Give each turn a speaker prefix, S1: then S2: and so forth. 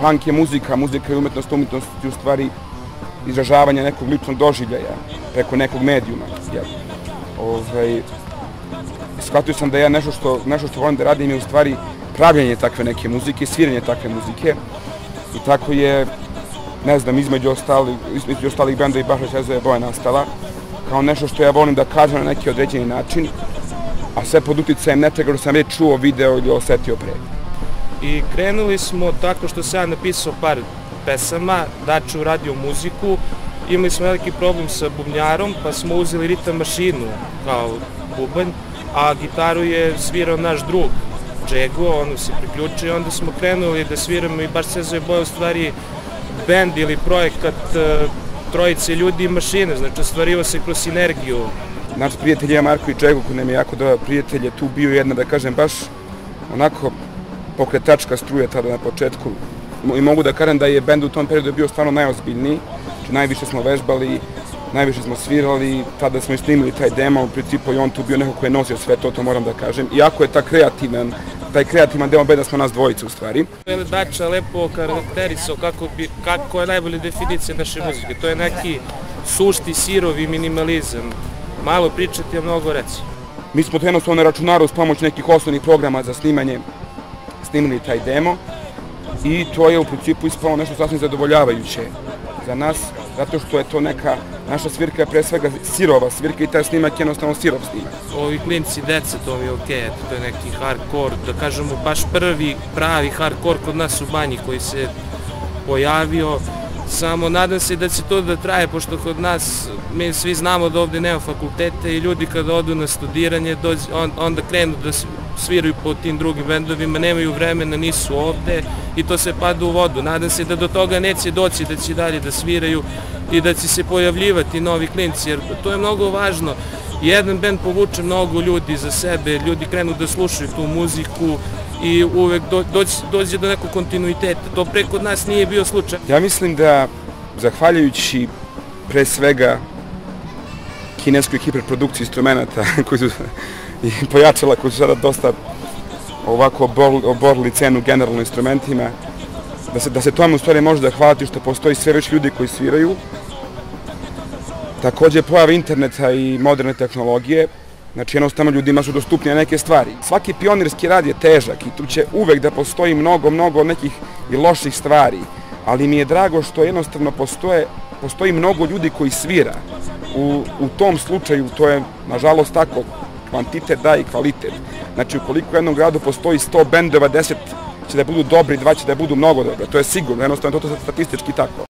S1: punk je muzika, muzika je umetnost, umetnost je u stvari izražavanje nekog ličnog doživljaja preko nekog medijuma. Jel? Ovaj, shvatio sam da ja nešto što, nešto što volim da radim je u stvari pravljanje takve neke muzike, sviranje takve muzike. I tako je, ne znam, između ostalih, između ostalih benda i Baša Čezove boja nastala, kao nešto što ja volim da kažem na neki određeni način, a sve pod uticajem nečega što sam već čuo, video ili osetio pre.
S2: I krenuli smo tako što sam ja napisao par pesama, Daču radio muziku, imali smo veliki problem sa bubnjarom, pa smo uzeli ritam mašinu kao bubanj, a gitaru je svirao naš drug, Džego, on se priključio i onda smo krenuli da sviramo i baš se zove boje u stvari band ili projekat e, trojice ljudi i mašine, znači ostvarivo se kroz sinergiju.
S1: Naš prijatelj je Marko i Džego, koji nam je jako dobar prijatelj, je tu bio jedna, da kažem, baš onako pokretačka struje tada na početku. I mogu da kažem da je bend u tom periodu bio stvarno najozbiljniji, znači najviše smo vežbali, najviše smo svirali, tada smo i snimili taj demo, u principu i on tu bio neko ko je nosio sve to, to moram da kažem. Iako je ta kreativan, taj kreativan deo benda smo nas dvojice u stvari.
S2: Dača lepo karakterisao kako, bi, kako je najbolja definicija naše muzike. To je neki sušti, sirovi minimalizam. Malo pričati, a mnogo reći.
S1: Mi smo to jednostavno na računaru s pomoć nekih osnovnih programa za snimanje snimili taj demo i to je u principu ispalo nešto sasvim zadovoljavajuće za nas, zato što je to neka, naša svirka pre svega sirova svirka i taj snimak je jednostavno sirov snimak.
S2: Ovi klinci, deca, to mi je okej, okay. to je neki hardcore, da kažemo baš prvi pravi hardcore kod nas u banji koji se pojavio, samo nadam se da će to da traje, pošto kod nas, mi svi znamo da ovde nema fakultete i ljudi kada odu na studiranje, dođe, on, onda krenu da sviraju po tim drugim bendovima, nemaju vremena, nisu ovde i to se pada u vodu. Nadam se da do toga neće doći, da će dalje da sviraju i da će se pojavljivati novi klinci, jer to je mnogo važno. Jedan bend povuče mnogo ljudi za sebe, ljudi krenu da slušaju tu muziku i uvek do, dođe, dođe do nekog kontinuiteta. To pre kod nas nije bio slučaj.
S1: Ja mislim da, zahvaljujući pre svega kineskoj hiperprodukciji instrumenta koji su i pojačala koji su sada dosta ovako oborili cenu generalno instrumentima, da se, da se tome u stvari može da hvaliti što postoji sve već ljudi koji sviraju. Takođe pojava interneta i moderne tehnologije, znači jednostavno ljudima su dostupnije neke stvari. Svaki pionirski rad je težak i tu će uvek da postoji mnogo, mnogo nekih i loših stvari, ali mi je drago što jednostavno postoje, postoji mnogo ljudi koji svira. U, u tom slučaju to je, nažalost, tako kvantitet da i kvalitet. Znači, ukoliko u jednom gradu postoji 100 bendova, 10 će da budu dobri, dva će da budu mnogo dobri. To je sigurno, jednostavno to je statistički tako.